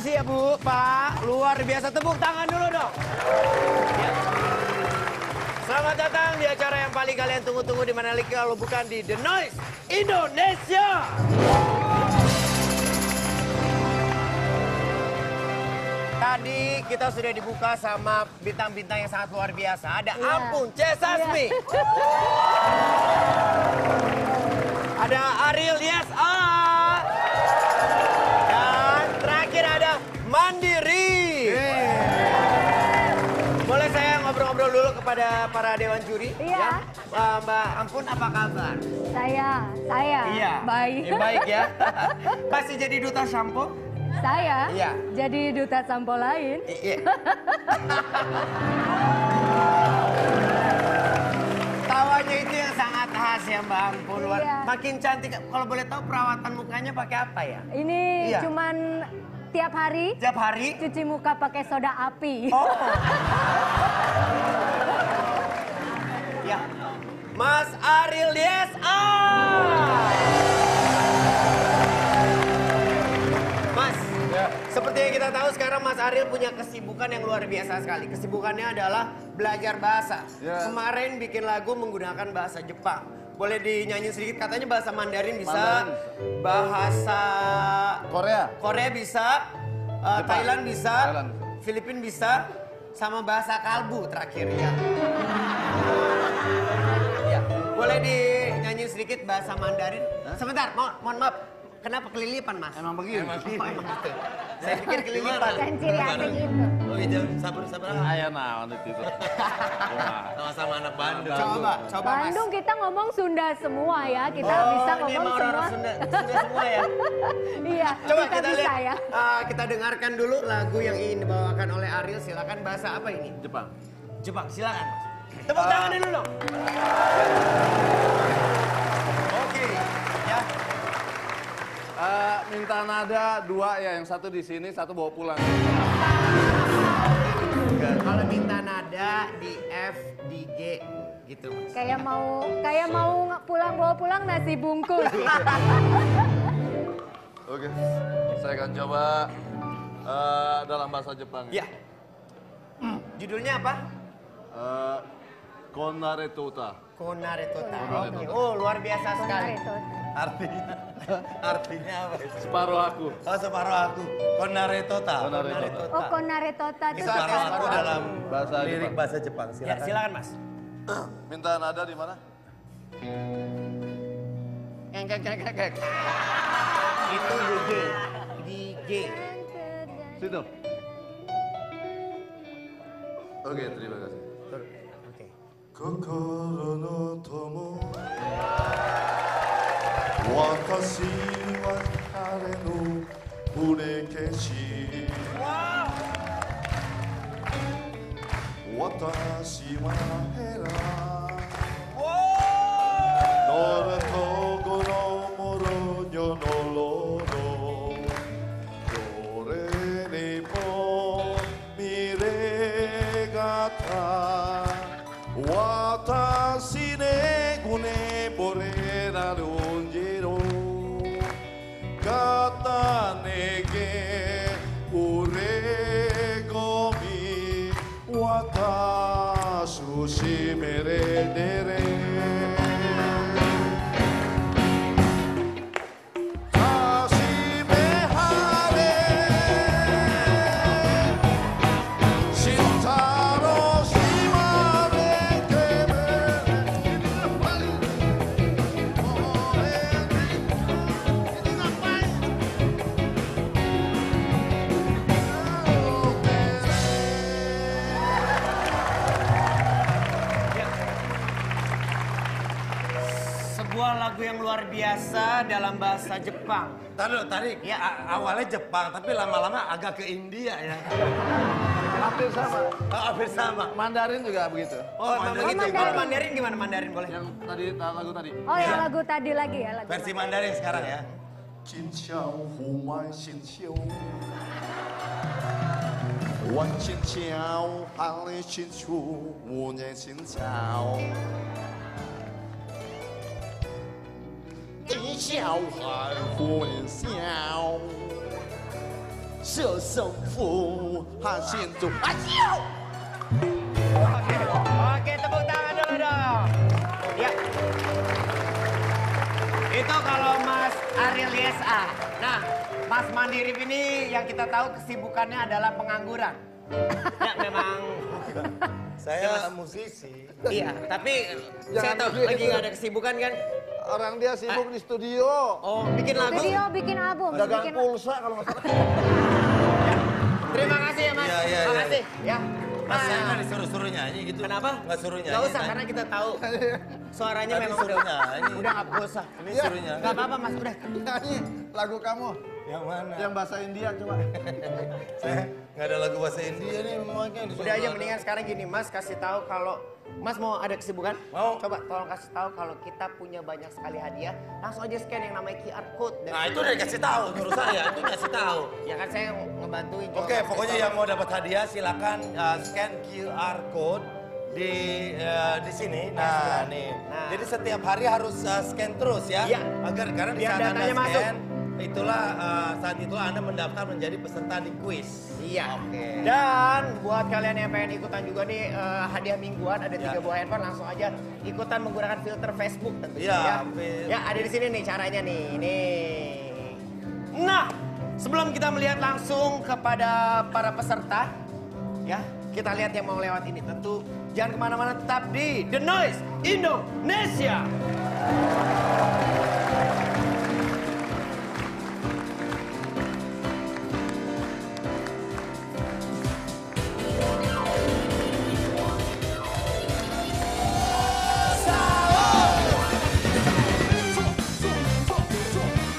Misi ya Bu, Pak. Luar biasa. Tepuk tangan dulu dong. Ya. Selamat datang di acara yang paling kalian tunggu-tunggu di mana lagi kalau bukan di The Noise Indonesia. Tadi kita sudah dibuka sama bintang-bintang yang sangat luar biasa. Ada Iya. Ampun, C. Sasmi. Ada Ya? Wah, Mbak Ampun apa kabar? Saya, saya. Iya. Baik. Eh, baik ya. Pasti jadi duta shampoo? saya Iya. jadi duta sampo lain. Iya. Tawanya itu yang sangat khas ya Mbak Ampun. Iya. Makin cantik. Kalau boleh tahu perawatan mukanya pakai apa ya? Ini Iya. cuman tiap hari Tiap hari? cuci muka pakai soda api. Oh. Mas Ariel Yes Ah. Mas, seperti yang kita tahu sekarang Mas Ariel punya kesibukan yang luar biasa sekali. Kesibukannya adalah belajar bahasa. Ya. Kemarin bikin lagu menggunakan bahasa Jepang. Boleh dinyanyi sedikit katanya bahasa Mandarin bisa, Mandarin. bahasa Korea. Korea bisa, uh. Thailand bisa, Thailand. Filipina bisa, sama bahasa kalbu terakhir ya. Boleh dinyanyi sedikit bahasa Mandarin? Sebentar, mohon, mohon maaf. Kenapa kelilipan, Mas? Emang begini. Oh, emang gitu. Saya pikir kelilipan. Dan ciri khasnya gitu. Oh gitu, sabar sabar. Ayah nah itu. Wah. Sama-sama anak Bandung. Coba, coba Mas. Bandung kita ngomong Sunda semua ya. Kita Oh, bisa ini ngomong emang semua. orang Sunda, Sunda semua ya. iya, Coba kita, kita, bisa lihat, ya. uh, kita dengarkan dulu lagu yang ingin dibawakan oleh Ariel. Silakan bahasa apa ini? Jepang. Jepang, silakan. Tepuk tangan dulu dong. Eh, minta nada dua ya, yang satu di sini, satu bawa pulang. Kalau minta nada di F, di G, gitu. Mas. Kayak mau kayak mau pulang bawa pulang nasi bungkus. Oke, saya akan coba eh, dalam bahasa Jepang. Ya. Judulnya apa? Eh, Konare Tota. Konare Tota. Oke. Tota. Oh, luar biasa sekali. Artinya artinya apa itu? Separuh aku. Oh, separuh aku. Konare tota. Konare tota. Oh, konare tota itu separuh aku dalam bahasa lirik bahasa Jepang. Ya, silakan. Ya, silakan, Mas. Minta nada di mana? Engkek engkek engkek. Itu di G. Di G. Situ. Oke, terima kasih. Oke. Okay. Kokoro no tomo. 私は彼の胸消し私はヘラノラとゴロモロニョノロロどれにも未来がた私の così meredere lagu yang luar biasa dalam bahasa Jepang. Taruh, tarik. Ya. Awalnya Jepang, tapi lama-lama agak ke India ya. Hampir sama. Oh, hampir sama. Mandarin juga begitu. Oh, oh Mandarin. begitu. Mandarin. Kalau Mandarin gimana Mandarin boleh? Yang tadi lagu tadi. Oh, ya. lagu tadi lagi ya lagu. Versi Mandarin sekarang ya. Jin Xiao Hu Wan Xin Xiu. Wan Xin Xiao, Han Xin Chu, Wu Nian Xin Xiao. 桥。一小海混淆，射手夫汉信主，哎呦！ Oke, oke tepuk tangan dulu dong. Ya. Itu kalau Mas Ariel YSA. Nah, Mas Mandiri ini yang kita tahu kesibukannya adalah pengangguran. Ya memang, Saya musisi. iya. Tapi saya Jangan tahu begitu. lagi nggak ada kesibukan kan. Orang dia sibuk di studio. Oh, bikin lagu. Video bikin album, Dagang bikin pulsa kalau nggak salah. Terima kasih ya Mas. Iya, iya, Terima iya. kasih. Ya. Mas saya nggak disuruh-suruh nyanyi gitu. Kenapa? Nggak suruh nyanyi. Nggak usah Tanya. karena kita tahu suaranya Tadi memang suruh udah nyanyi. udah nggak usah. Ini Iya. suruh nyanyi. Nggak apa-apa Mas, udah. Nyanyi lagu kamu Yang mana? yang bahasa India coba. Saya nggak ada lagu bahasa India nih makanya disuruh Udah aja mendingan sekarang gini, Mas kasih tahu kalau Mas mau ada kesibukan? Mau. Coba tolong kasih tahu kalau kita punya banyak sekali hadiah, langsung aja scan yang namanya QR code. Dan Nah itu udah dikasih tahu terus saya itu dikasih tahu. Ya kan saya ngebantuin. Oke, kasih pokoknya yang mau dapat hadiah silakan uh, scan QR code di uh, di sini. Nah, nih. Nah. Jadi setiap hari harus uh, scan terus ya. Iya. Agar karena di Anda datanya scan, masuk. Itulah uh, saat itulah Anda mendaftar menjadi peserta di quiz. Iya. Oke. Dan buat kalian yang pengen ikutan juga nih eh, hadiah mingguan ada tiga Ya. buah handphone langsung aja ikutan menggunakan filter Facebook tentunya Iya, ya. fil- Ya ada di sini nih caranya nih. Nih. Nah, sebelum kita melihat langsung kepada para peserta, ya kita lihat yang mau lewat ini. Tentu jangan ke mana-mana tetap di The Noise Indonesia.